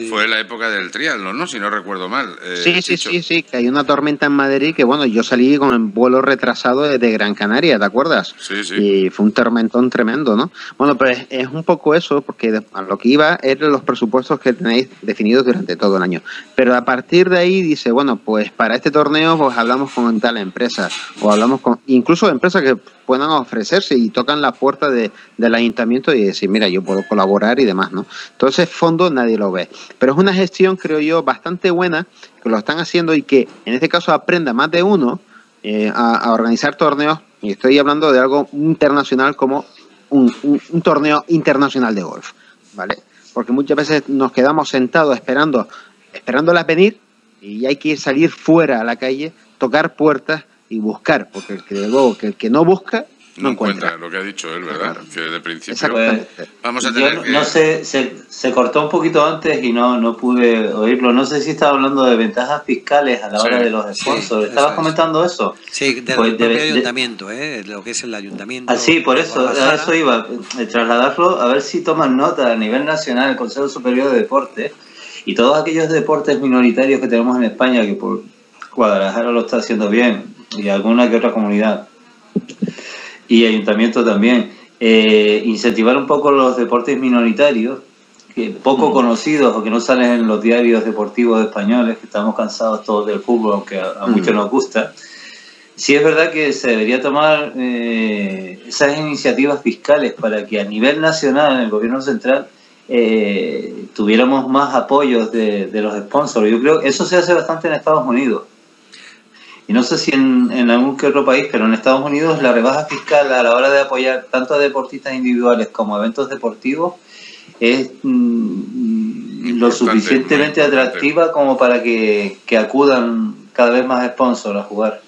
Fue la época del triatlón, ¿no? Si no recuerdo mal. Eh, sí, sí, sí, sí, que hay una tormenta en Madrid que, bueno, yo salí con el vuelo retrasado desde Gran Canaria, ¿te acuerdas? Sí, sí. Y fue un tormentón tremendo, ¿no? Bueno, pues es un poco eso, porque a lo que iba eran los presupuestos que tenéis definidos durante todo el año. Pero a partir de ahí dice, bueno, pues para este torneo pues hablamos con tal empresa, o hablamos con incluso empresas que puedan ofrecerse y tocan la puerta de, del ayuntamiento y decir, mira, yo puedo colaborar y demás, ¿no? Entonces, fondo nadie lo ve. Pero es una gestión, creo yo, bastante buena, que lo están haciendo y que en este caso aprenda más de uno eh, a, organizar torneos, y estoy hablando de algo internacional como un, torneo internacional de golf, ¿vale? Porque muchas veces nos quedamos sentados esperando, esperándolas venir y hay que salir fuera a la calle, tocar puertas y buscar, porque el que, luego, que el que no busca no, encuentra. lo que ha dicho él, ¿verdad? Que de principio vamos a tener No sé, se, se, cortó un poquito antes y no, no pude oírlo. No sé si estaba hablando de ventajas fiscales a la hora de los sponsors. ¿Estabas comentando eso? Sí, del pues propio ayuntamiento, ¿eh? lo que es el ayuntamiento. Ah, sí, por eso, a eso iba, eh, trasladarlo, a ver si toman nota a nivel nacional, el Consejo Superior de Deportes y todos aquellos deportes minoritarios que tenemos en España, que por Guadalajara lo está haciendo bien, y alguna que otra comunidad y ayuntamiento también. Eh, incentivar un poco los deportes minoritarios, que poco mm. conocidos o que no salen en los diarios deportivos españoles, que estamos cansados todos del fútbol, aunque a, mm. muchos nos gusta. Sí es verdad que se debería tomar eh, esas iniciativas fiscales para que a nivel nacional, en el gobierno central, eh, tuviéramos más apoyos de, de los sponsors. Yo creo que eso se hace bastante en Estados Unidos y no sé si en, en, algún que otro país, pero en Estados Unidos la rebaja fiscal a la hora de apoyar tanto a deportistas individuales como a eventos deportivos es mm, lo suficientemente atractiva como para que, que, acudan cada vez más sponsors a jugar.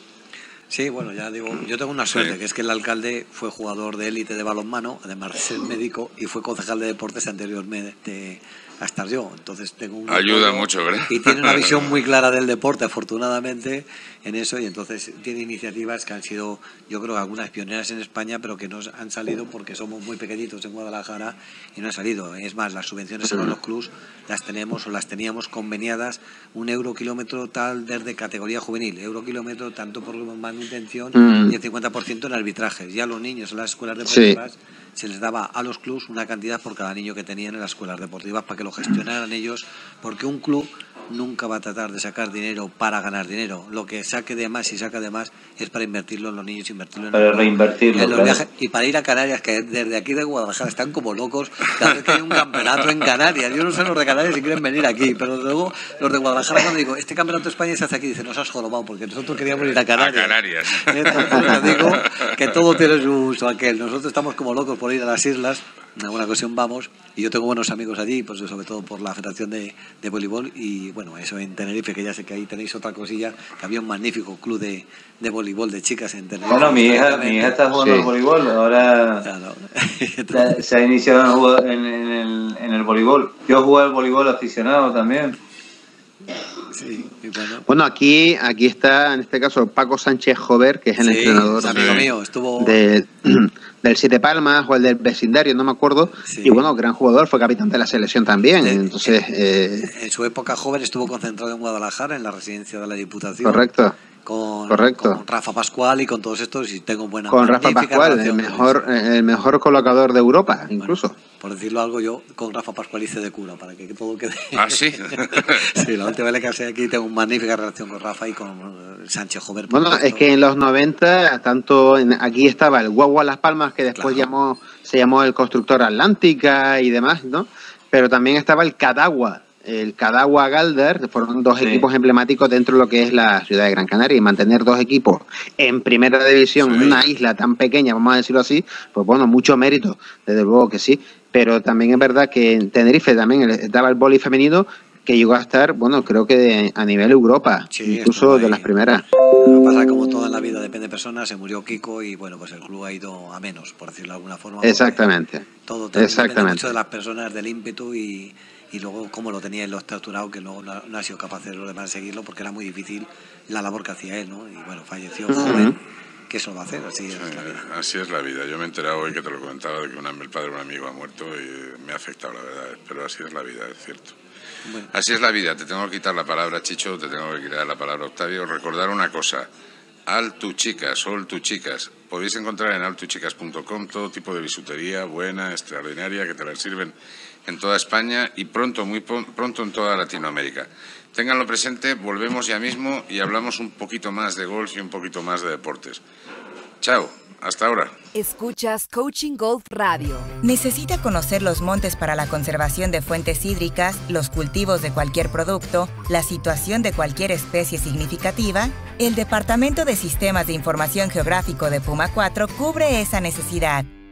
Sí, bueno, ya digo, yo tengo una suerte, que es que el alcalde fue jugador de élite de balonmano, además de ser médico, y fue concejal de deportes anteriormente estar yo. Entonces tengo un ayuda mucho, ¿verdad? Y tiene una visión muy clara del deporte, afortunadamente, en eso. Y entonces tiene iniciativas que han sido, yo creo, algunas pioneras en España, pero que no han salido porque somos muy pequeñitos en Guadalajara y no han salido. Es más, las subvenciones a los clubs las tenemos o las teníamos conveniadas un euro kilómetro tal desde categoría juvenil, euro kilómetro tanto por manutención mm. y el 50% en arbitrajes. Ya los niños en las escuelas deportivas se les daba a los clubs una cantidad por cada niño que tenían en las escuelas deportivas para que lo gestionaran ellos, porque un club nunca va a tratar de sacar dinero para ganar dinero. Lo que saque de más y saca de más es para invertirlo en los niños, invertirlo en, para reinvertirlo, los viajes. Y para ir a Canarias, que desde aquí de Guadalajara están como locos cada vez que hay un campeonato en Canarias. Yo no sé los de Canarias si quieren venir aquí, pero luego los de Guadalajara cuando digo, este campeonato de España se hace aquí, dicen, nos has jorobado porque nosotros queríamos ir a Canarias. A Canarias. Entonces, digo que todo tiene su uso aquel. Nosotros estamos como locos por ir a las islas en alguna ocasión vamos y yo tengo buenos amigos allí, pues sobre todo por la Federación de, de Voleibol y bueno, eso en Tenerife, que ya sé que ahí tenéis otra cosilla, que había un magnífico club de, de voleibol de chicas en Tenerife. Bueno, mi hija, mi hija está jugando al voleibol, ahora se ha iniciado en, el, en el voleibol. Yo jugué al voleibol aficionado también. bueno. aquí, aquí está en este caso Paco Sánchez Jover, que es el entrenador amigo mío, estuvo... de, del Siete Palmas o el del vecindario, no me acuerdo. Y bueno, gran jugador, fue capitán de la selección también. entonces, eh, en su época joven estuvo concentrado en Guadalajara, en la residencia de la Diputación. Correcto. Con, Correcto. con Rafa Pascual y con todos estos y tengo buena con Rafa Pascual el mejor el mejor colocador de Europa incluso. por decirlo algo yo con Rafa Pascual hice de cura para que, todo quede ah sí. Sí la última vez que hace aquí tengo una magnífica relación con Rafa y con Sánchez Jover bueno es que en los 90 tanto aquí estaba el Guagua Las Palmas que después llamó se llamó el constructor Atlántica y demás no pero también estaba el Cadagua el Cadagua Galder, fueron dos equipos emblemáticos dentro de lo que es la ciudad de Gran Canaria y mantener dos equipos en primera división en una isla tan pequeña, vamos a decirlo así, pues bueno, mucho mérito, desde luego que sí, pero también es verdad que en Tenerife también estaba el boli femenino que llegó a estar, bueno, creo que a nivel Europa, incluso de las primeras. Lo que pasa como toda la vida depende de personas, se murió Kiko y bueno, pues el club ha ido a menos, por decirlo de alguna forma. Exactamente. Todo, depende mucho de las personas, del ímpetu y, y luego cómo lo tenía él lo estructurado, que luego no, ha sido capaz de, de seguirlo porque era muy difícil la labor que hacía él, ¿no? Y bueno, falleció joven que eso va a hacer, así es la vida. Así es la vida. Yo me he enterado hoy que te lo comentaba de que el padre de un amigo ha muerto y me ha afectado, la verdad, pero así es la vida, es cierto. Así es la vida. Te tengo que quitar la palabra Chicho, te tengo que quitar la palabra Octavio. Recordar una cosa. Altuchicas, chicas Podéis encontrar en altuchicas.com todo tipo de bisutería buena, extraordinaria, que te la sirven en toda España y pronto, muy pronto en toda Latinoamérica. Ténganlo presente, volvemos ya mismo y hablamos un poquito más de golf y un poquito más de deportes. Chao, hasta ahora. Escuchas Coaching Golf Radio. ¿Necesita conocer los montes para la conservación de fuentes hídricas, los cultivos de cualquier producto, la situación de cualquier especie significativa? El Departamento de Sistemas de Información Geográfico de Puma 4 cubre esa necesidad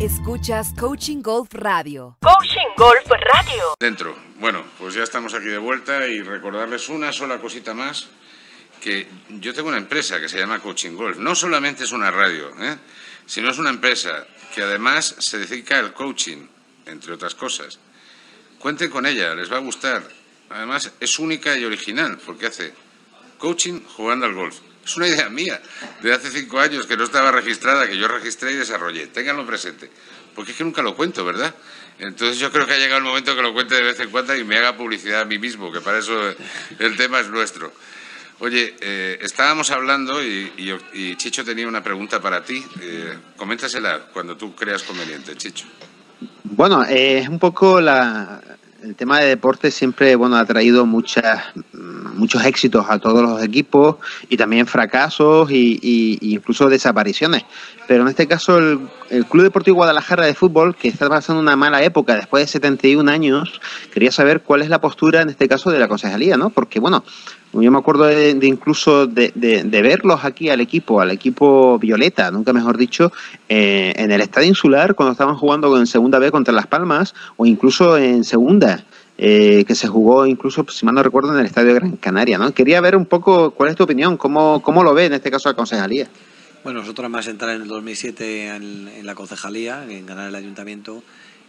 Escuchas Coaching Golf Radio. Coaching Golf Radio. Dentro. Bueno, pues ya estamos aquí de vuelta y recordarles una sola cosita más, que yo tengo una empresa que se llama Coaching Golf. No solamente es una radio, ¿eh? sino es una empresa que además se dedica al coaching, entre otras cosas. Cuenten con ella, les va a gustar. Además es única y original, porque hace coaching jugando al golf. Es una idea mía, de hace cinco años, que no estaba registrada, que yo registré y desarrollé. Ténganlo presente. Porque es que nunca lo cuento, ¿verdad? Entonces yo creo que ha llegado el momento que lo cuente de vez en cuando y me haga publicidad a mí mismo, que para eso el tema es nuestro. Oye, eh, estábamos hablando y, Chicho tenía una pregunta para ti. Eh, coméntasela cuando tú creas conveniente, Chicho. Bueno, eh, es un poco la, el tema de deporte siempre bueno ha traído muchas muchos éxitos a todos los equipos y también fracasos y, incluso desapariciones. Pero en este caso el, Club Deportivo Guadalajara de fútbol que está pasando una mala época después de 71 años quería saber cuál es la postura en este caso de la concejalía no porque bueno yo me acuerdo de, incluso de, verlos aquí al equipo, al equipo Violeta, nunca mejor dicho, eh, en el Estadio Insular cuando estaban jugando en Segunda B contra Las Palmas o incluso en Segunda. Eh, que se jugó incluso, si mal no recuerdo, en el Estadio Gran Canaria. ¿no? Quería ver un poco cuál es tu opinión, cómo, cómo lo ve en este caso la concejalía. Bueno, nosotros además entrar en el 2007 en, en la concejalía, en ganar el ayuntamiento,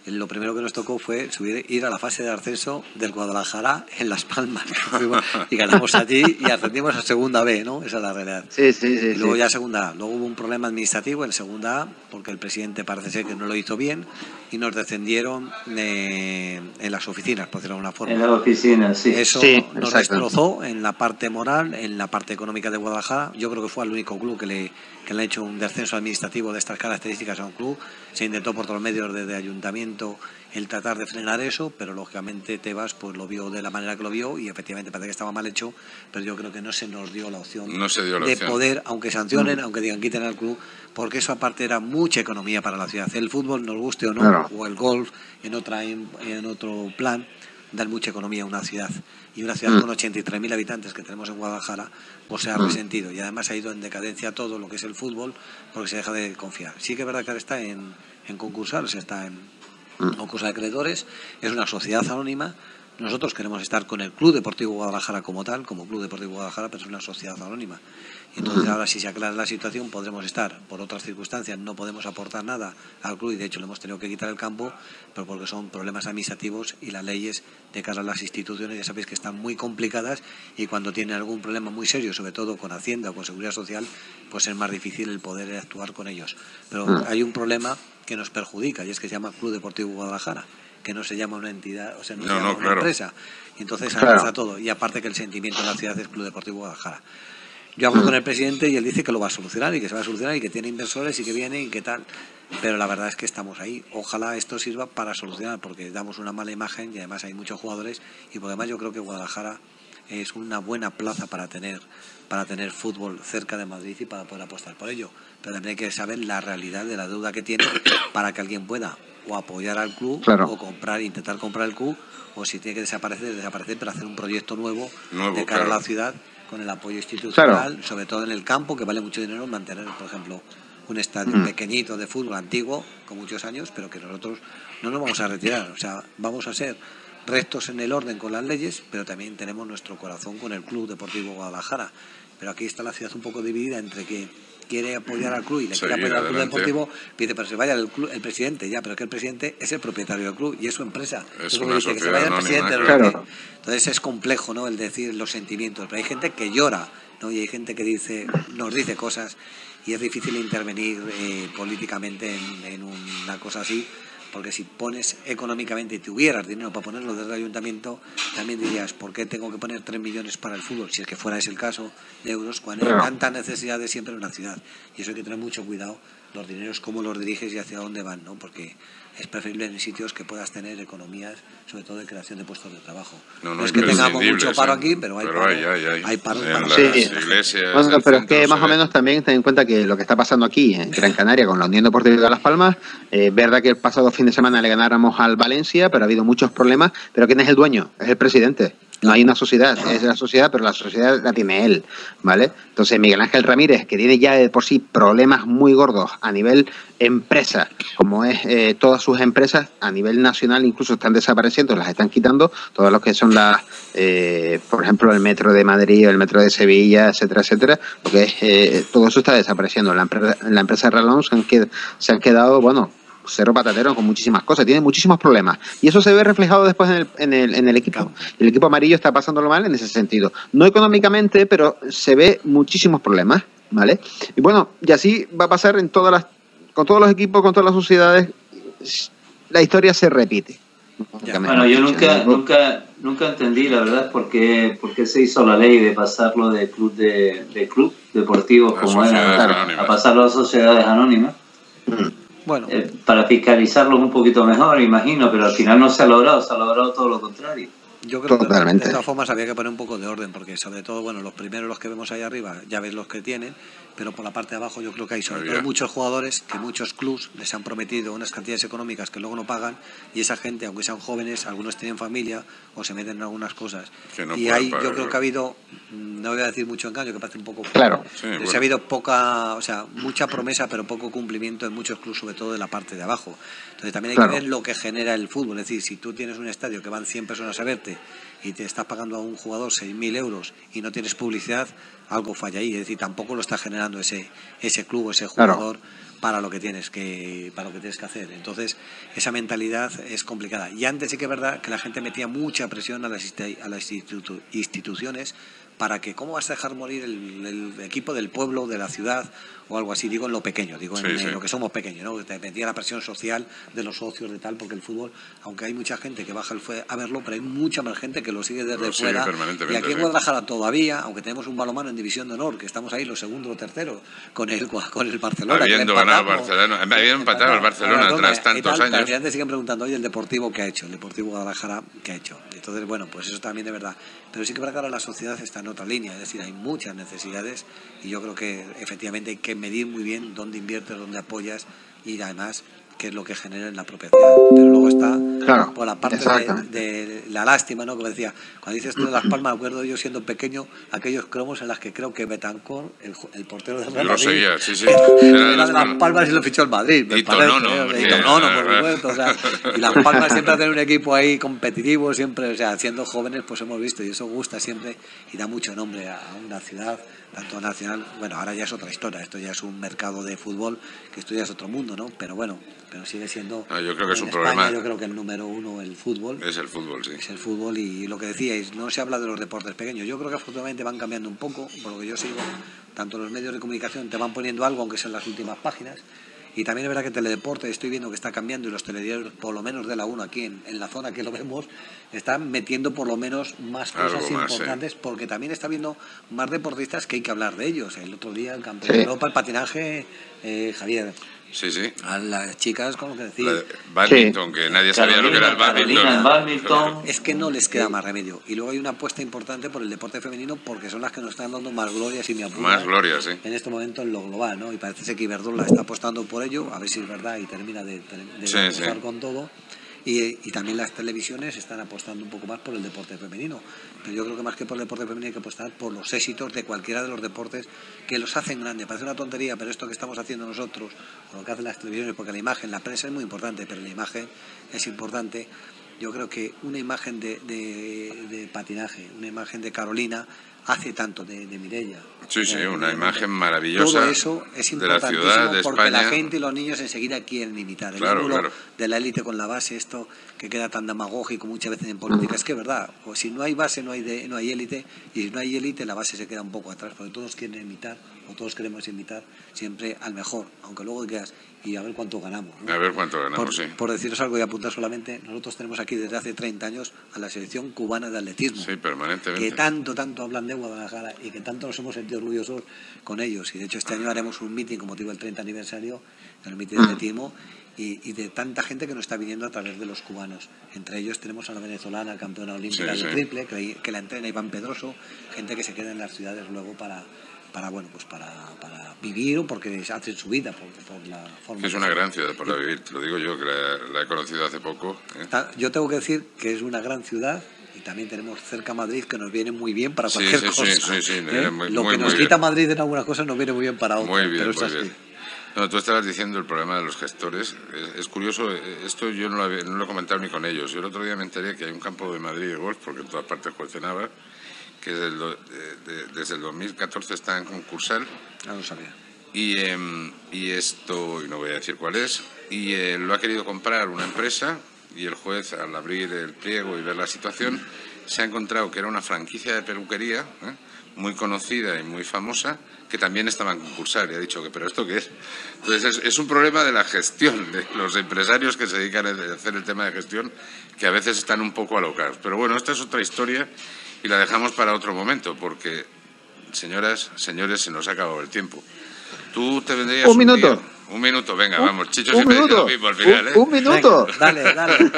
lo primero que nos tocó fue subir, ir a la fase de ascenso del Guadalajara en Las Palmas. y ganamos allí y ascendimos a segunda B, ¿no? Esa es la realidad. Sí, sí, sí. luego ya segunda A. Luego hubo un problema administrativo en segunda A, porque el presidente parece ser que no lo hizo bien y nos descendieron eh, en las oficinas, por decirlo de alguna forma. En las oficinas, sí. Eso nos destrozó en la parte moral, en la parte económica de Guadalajara. Yo creo que fue el único club que le, que le ha hecho un descenso administrativo de estas características a un club. Se intentó por todos los medios desde ayuntamiento el tratar de frenar eso, pero lógicamente Tebas pues lo vio de la manera que lo vio y efectivamente parece que estaba mal hecho, pero yo creo que no se nos dio la opción de poder, aunque sancionen, mm. aunque digan quiten al club, porque eso aparte era mucha economía para la ciudad. El fútbol, nos guste o no, o el golf en, otra, en, otro plan, dan mucha economía a una ciudad. Y una ciudad mm. con 83.000 habitantes que tenemos en Guadalajara, pues se ha mm. resentido. Y además ha ido en decadencia todo lo que es el fútbol, porque se deja de confiar. Sí que es verdad que ahora está en, en concursar, se está en concurso de acreedores, es una sociedad anónima. Nosotros queremos estar con el Club Deportivo Guadalajara como tal, como Club Deportivo Guadalajara, pero es una sociedad anónima. Entonces ahora si se aclara la situación podremos estar, por otras circunstancias no podemos aportar nada al club y de hecho le hemos tenido que quitar el campo, pero porque son problemas administrativos y las leyes de cara a las instituciones ya sabéis que están muy complicadas y cuando tienen algún problema muy serio, sobre todo con Hacienda o con Seguridad Social, pues es más difícil el poder actuar con ellos. Pero mm. hay un problema que nos perjudica y es que se llama Club Deportivo Guadalajara que no se llama una entidad, o sea, no, se llama una empresa. Y entonces claro. todo. Y aparte que el sentimiento de la ciudad es Club Deportivo Guadalajara. Yo hablo con el presidente y él dice que lo va a solucionar y que se va a solucionar y que tiene inversores y que viene y que tal. Pero la verdad es que estamos ahí. Ojalá esto sirva para solucionar porque damos una mala imagen y además hay muchos jugadores y por además yo creo que Guadalajara es una buena plaza para tener para tener fútbol cerca de Madrid y para poder apostar por ello. Pero también hay que saber la realidad de la deuda que tiene para que alguien pueda o apoyar al club o comprar, intentar comprar el club o si tiene que desaparecer, desaparecer, pero hacer un proyecto nuevo, de cara a la ciudad con el apoyo institucional, sobre todo en el campo, que vale mucho dinero mantener, por ejemplo, un estadio mm. pequeñito de fútbol antiguo, con muchos años, pero que nosotros no nos vamos a retirar. O sea, vamos a ser rectos en el orden con las leyes, pero también tenemos nuestro corazón con el Club Deportivo Guadalajara. Pero aquí está la ciudad un poco dividida entre que quiere apoyar al club y le quiere apoyar al club deportivo, pide, pero se vaya el, club, el presidente, ya, pero que el presidente es el propietario del club y es su empresa. Es Entonces, que se vaya el presidente. Entonces es complejo, ¿no? El decir los sentimientos. Pero hay gente que llora, ¿no? Y hay gente que dice, nos dice cosas y es difícil intervenir eh, políticamente en, en una cosa así porque si pones económicamente y tuvieras dinero para ponerlo desde el ayuntamiento, también dirías, ¿por qué tengo que poner 3 millones para el fútbol? Si es que fuera ese el caso, de euros, cuando hay tanta necesidad de siempre en una ciudad. Y eso hay que tener mucho cuidado, los dineros, cómo los diriges y hacia dónde van, ¿no? Porque es preferible en sitios que puedas tener economías, sobre todo de creación de puestos de trabajo. No, es que tengamos mucho paro aquí, pero hay paro, hay, paro en las iglesias. pero es que más o menos también ten en cuenta que lo que está pasando aquí en Gran Canaria con la Unión Deportiva de Las Palmas, es eh, verdad que el pasado fin de semana le ganáramos al Valencia, pero ha habido muchos problemas, pero ¿quién es el dueño? Es el presidente. No hay una sociedad, es la sociedad, pero la sociedad la tiene él, ¿vale? Entonces Miguel Ángel Ramírez, que tiene ya de por sí problemas muy gordos a nivel empresa, como es eh, todas sus empresas a nivel nacional, incluso están desapareciendo, las están quitando, todos los que son las, eh, por ejemplo, el metro de Madrid, el metro de Sevilla, etcétera, etcétera, porque eh, todo eso está desapareciendo. La empresa, la empresa Ralón se han, se han quedado, bueno, cero patatero con muchísimas cosas, tiene muchísimos problemas. Y eso se ve reflejado después en el, en el, en el equipo. El equipo amarillo está pasándolo mal en ese sentido. No económicamente, pero se ve muchísimos problemas, ¿vale? Y bueno, y así va a pasar en todas las, con todos los equipos, con todas las sociedades. La historia se repite. Bueno, yo nunca, nunca, nunca entendí, la verdad, por qué, por qué se hizo la ley de pasarlo de club de, de club deportivo como era, a pasarlo a sociedades anónimas. Mm. Bueno. Eh, para fiscalizarlos un poquito mejor, imagino, pero al final no se ha logrado, se ha logrado todo lo contrario. Yo creo que de todas formas había que poner un poco de orden, porque sobre todo, bueno, los primeros los que vemos ahí arriba, ya ves los que tienen, pero por la parte de abajo yo creo que hay sobre todo muchos jugadores que muchos clubs les han prometido unas cantidades económicas que luego no pagan y esa gente, aunque sean jóvenes, algunos tienen familia o se meten en algunas cosas. y ahí yo creo que ha habido, mm, no voy a decir mucho engaño, que parece un poco... Claro. se ha habido poca, o sea, mucha promesa, pero poco cumplimiento en muchos clubs, sobre todo de la parte de abajo. Entonces también hay que ver lo que genera el fútbol. Es decir, si tú tienes un estadio que van 100 personas a verte y te estás pagando a un jugador 6.000 euros y no tienes publicidad, algo falla ahí. Es decir, tampoco lo está generando ese, ese club, ese jugador. para lo que tienes que para lo que tienes que hacer entonces esa mentalidad es complicada y antes sí que es verdad que la gente metía mucha presión a las, a las instituciones para que cómo vas a dejar morir el, equipo del pueblo, de la ciudad o algo así, digo en lo pequeño, digo en, lo que somos pequeños, ¿no? Te metía la presión social de los socios de tal, porque el fútbol, aunque hay mucha gente que baja el fue a verlo, pero hay mucha más gente que lo sigue desde fuera. Y aquí en Guadalajara todavía, aunque tenemos un balomano en división de honor, que estamos ahí los segundos o terceros con el, con el Barcelona. Habiendo ganado Barcelona, habiendo empatado el Barcelona tras tantos años. Pero siguen preguntando, oye, el Deportivo, ¿qué ha hecho? El Deportivo Guadalajara, ¿qué ha hecho? Entonces, bueno, pues eso también es verdad. Pero sí que para que ahora la sociedad está en otra línea, es decir, hay muchas necesidades y yo creo que efectivamente hay que medir muy bien dónde inviertes, dónde apoyas y además qué es lo que genera en la propia ciudad. Pero luego está por la parte de, la lástima, ¿no? Como decía, cuando dices tú de Las Palmas, me acuerdo yo siendo pequeño, aquellos cromos en las que creo que Betancor, el, el portero de Real Madrid, lo seguía, sí, sí. Era, de Las Palmas y lo fichó el Madrid. Y no, no, y no, por supuesto. O sea, y Las Palmas siempre tener un equipo ahí competitivo, siempre, o sea, siendo jóvenes, pues hemos visto, y eso gusta siempre y da mucho nombre a una ciudad tanto nacional, bueno, ahora ya es otra historia, esto ya es un mercado de fútbol, que esto ya es otro mundo, ¿no? Pero bueno, pero sigue siendo... Ah, yo creo que es un problema... Yo creo que el número uno, el fútbol... Es el fútbol, sí. Es el fútbol y lo que decíais, no se habla de los deportes pequeños. Yo creo que afortunadamente van cambiando un poco, por lo que yo sigo, tanto los medios de comunicación te van poniendo algo, aunque sean las últimas páginas, y también es verdad que Teledeporte estoy viendo que está cambiando y los telediarios, por lo menos de la 1 aquí en, en la zona que lo vemos, están metiendo por lo menos más cosas importantes porque también está viendo más deportistas que hay que hablar de ellos. El otro día el campeón de Europa, el patinaje, eh, Javier. Sí, sí. A las chicas, como que decir. Badminton, que nadie sabía lo que era el badminton. Es que no les queda más remedio. Y luego hay una apuesta importante por el deporte femenino porque son las que nos están dando más glorias y mi Más glorias, sí. En este momento en lo global, ¿no? Y parece que Iberdrola está apostando por ello, a ver si es verdad y termina de, de, con todo. Y, también las televisiones están apostando un poco más por el deporte femenino. Pero yo creo que más que por el deporte femenino hay que apostar por los éxitos de cualquiera de los deportes que los hacen grandes. Parece una tontería, pero esto que estamos haciendo nosotros, o lo que hacen las televisiones, porque la imagen, la prensa es muy importante, pero la imagen es importante. Yo creo que una imagen de, de patinaje, una imagen de Carolina, hace tanto de, de Mirella. Sí, sí, una imagen maravillosa. Todo eso es de la ciudad, de porque la gente y los niños enseguida quieren imitar. El claro, de la élite con la base, esto que queda tan demagógico muchas veces en política, es que es verdad. Pues si no hay base, no hay, de, no hay élite, y si no hay élite, la base se queda un poco atrás, porque todos quieren imitar, o todos queremos imitar siempre al mejor, aunque luego digas, y a ver cuánto ganamos. A ver cuánto ganamos, por, sí. Por deciros algo y apuntar solamente, nosotros tenemos aquí desde hace 30 años a la selección cubana de atletismo. Sí, permanentemente. Que tanto, tanto hablan de Guadalajara y que tanto nos hemos sentido orgullosos con ellos. Y de hecho este año haremos un meeting con motivo del 30 aniversario del meeting de atletismo y, de tanta gente que nos está viniendo a través de los cubanos. Entre ellos tenemos a la venezolana, campeona olímpica del triple, que, que la entrena Iván Pedroso, gente que se queda en las ciudades luego para para bueno pues para, para vivir o porque hacen su vida por, por la forma es una gran ciudad para vivir te lo digo yo que la, he conocido hace poco ¿eh? yo tengo que decir que es una gran ciudad y también tenemos cerca Madrid que nos viene muy bien para cualquier cosa sí, sí, sí, ¿eh? lo que nos quita Madrid en algunas cosas nos viene muy bien para otras muy bien, muy bien. No, tú estabas diciendo el problema de los gestores. Es, curioso, eh, esto yo no lo, no lo, he comentado ni con ellos. Yo el otro día me enteré que hay un campo de Madrid de golf, porque en todas partes coleccionaba, que desde el, desde el 2014 está en concursal. No lo sabía. Y, em, y esto, y no voy a decir cuál es, y eh, lo ha querido comprar una empresa y el juez al abrir el pliego y ver la situación se ha encontrado que era una franquicia de peluquería ¿eh? muy conocida y muy famosa que también estaba en concursar y ha dicho que pero esto qué es entonces es, es, un problema de la gestión de los empresarios que se dedican a hacer el tema de gestión que a veces están un poco alocados pero bueno esta es otra historia y la dejamos para otro momento, porque, señoras, señores, se nos ha acabado el tiempo. Tú te vendrías. Un, minuto. un minuto, venga, vamos. Chicho siempre dice lo mismo al final, ¿eh? Un, minuto. dale, dale.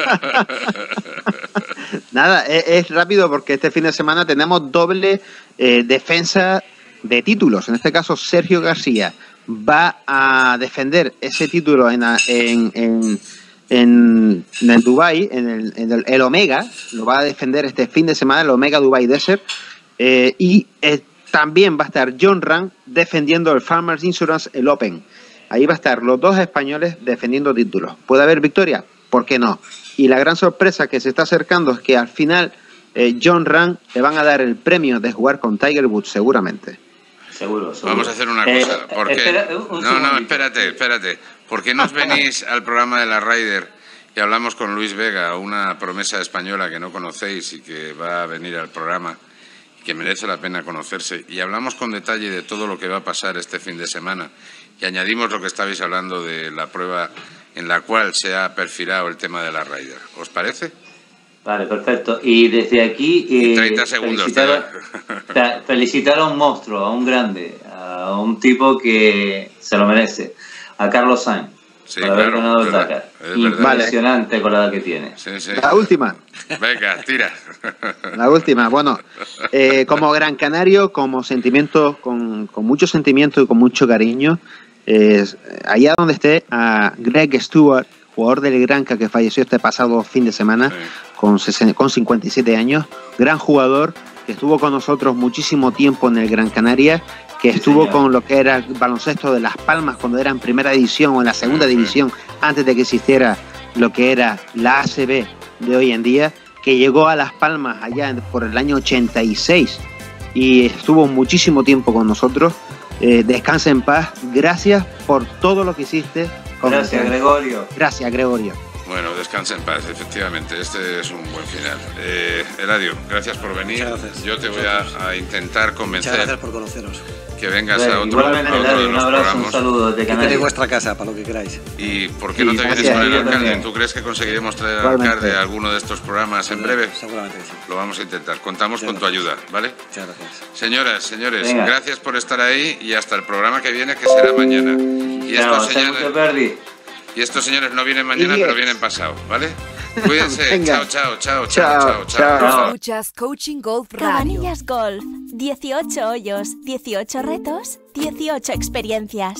Nada, es, rápido porque este fin de semana tenemos doble eh, defensa de títulos. En este caso, Sergio García va a defender ese título en, en en, el Dubai, en, el, el, Omega, lo va a defender este fin de semana, el Omega Dubai Desert, eh, y eh, también va a estar John Rand defendiendo el Farmers Insurance, el Open. Ahí va a estar los dos españoles defendiendo títulos. ¿Puede haber victoria? ¿Por qué no? Y la gran sorpresa que se está acercando es que al final eh, John Rand le van a dar el premio de jugar con Tiger Woods, seguramente. Seguro, Vamos a hacer una cosa. Porque... no, no, espérate, espérate. ¿Por qué nos venís al programa de la Ryder y hablamos con Luis Vega, una promesa española que no conocéis y que va a venir al programa y que merece la pena conocerse? Y hablamos con detalle de todo lo que va a pasar este fin de semana y añadimos lo que estabais hablando de la prueba en la cual se ha perfilado el tema de la Ryder. ¿Os parece? Vale, perfecto. Y desde aquí... Eh, 30 segundos. Felicitar, felicitar a un monstruo, a un grande, a un tipo que se lo merece, a Carlos Sainz. Sí, claro, Impresionante con la edad que tiene. La última. Venga, tira. La última. Bueno, eh, como Gran Canario, como sentimiento, con, con mucho sentimiento y con mucho cariño, eh, allá donde esté, a Greg Stewart, jugador del Granca que falleció este pasado fin de semana con, con 57 años, gran jugador que estuvo con nosotros muchísimo tiempo en el Gran Canaria que estuvo con lo que era el baloncesto de Las Palmas cuando era en primera división o en la segunda división, antes de que existiera lo que era la ACB de hoy en día, que llegó a Las Palmas allá por el año 86 y estuvo muchísimo tiempo con nosotros. Eh, descansa en paz. Gracias por todo lo que hiciste. Gracias, Gregorio. Gracias, Gregorio. Bueno, descansa en paz, efectivamente. Este es un buen final. Eh, Eladio, gracias por venir. Yo te voy a, intentar convencer. Muchas gracias por conoceros. Que vengas a otro, a otro Un abrazo, un saludo de Tenéis vuestra casa para lo que queráis. ¿Y por qué no te vienes con el alcalde? ¿Tú crees que conseguiremos traer al alcalde a alguno de estos programas en breve? Seguramente sí. Lo vamos a intentar. Contamos con tu ayuda, ¿vale? Muchas gracias. Señoras, señores, gracias por estar ahí y hasta el programa que viene, que será mañana. Y esto, señores... Y estos señores no vienen mañana, pero vienen pasado, ¿vale? Cuídense. chao, chao, chao, chao, chao, chao. Escuchas Coaching Golf Cabanillas Golf. 18 hoyos, 18 retos, 18 experiencias.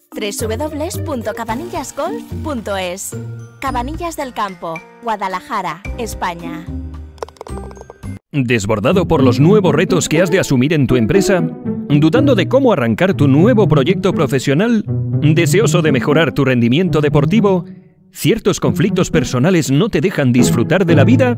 www.cabanillasgolf.es Cabanillas del Campo, Guadalajara, España. ¿Desbordado por los nuevos retos que has de asumir en tu empresa? ¿Dudando de cómo arrancar tu nuevo proyecto profesional? ¿Deseoso de mejorar tu rendimiento deportivo? ¿Ciertos conflictos personales no te dejan disfrutar de la vida?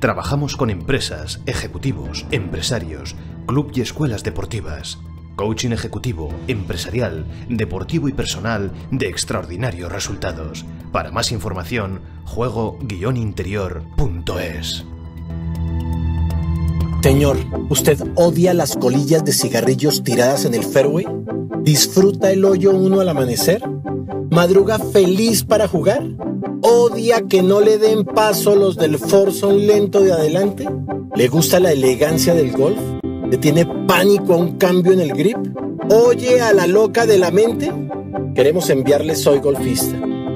Trabajamos con empresas, ejecutivos, empresarios, club y escuelas deportivas. Coaching ejecutivo, empresarial, deportivo y personal de extraordinarios resultados. Para más información, juego-interior.es. Señor, ¿usted odia las colillas de cigarrillos tiradas en el fairway? ¿Disfruta el hoyo uno al amanecer? ¿Madruga feliz para jugar? ¿Odia que no le den paso los del Forson lento de adelante? ¿Le gusta la elegancia del golf? ¿Le tiene pánico a un cambio en el grip? ¿Oye a la loca de la mente? Queremos enviarle Soy Golfista,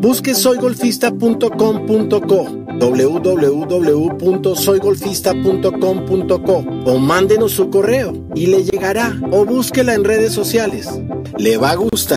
Busque soygolfista.com.co www.soygolfista.com.co o mándenos su correo y le llegará o búsquela en redes sociales. Le va a gustar.